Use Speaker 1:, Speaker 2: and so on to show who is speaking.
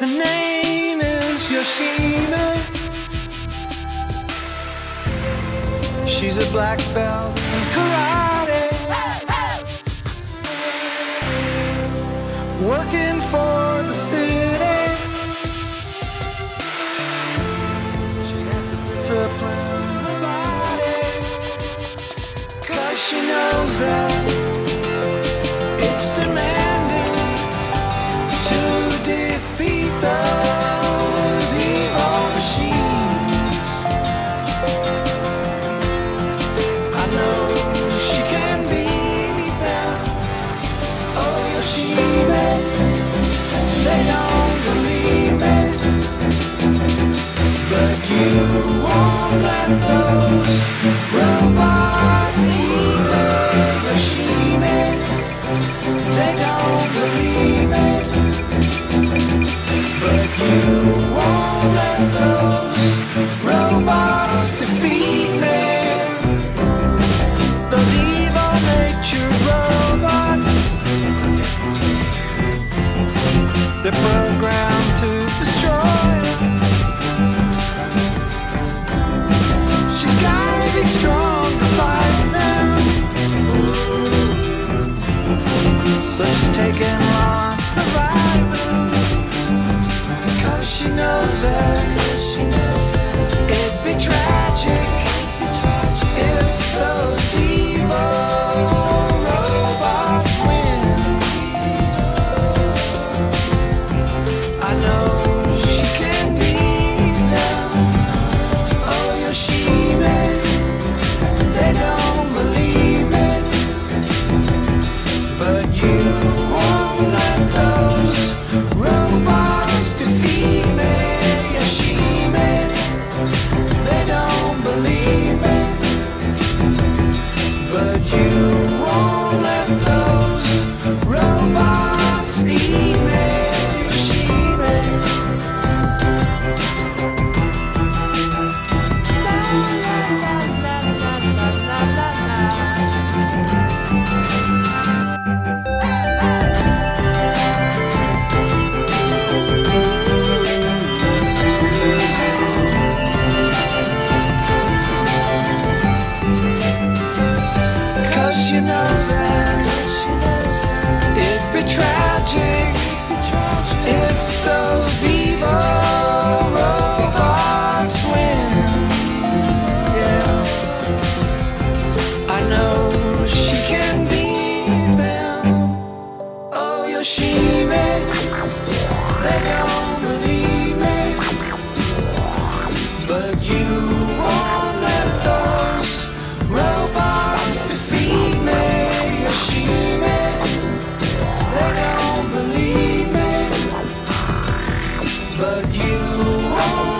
Speaker 1: Her name is Yoshimi. She's a black belt in karate. Working for the city. But you won't let but you Oh.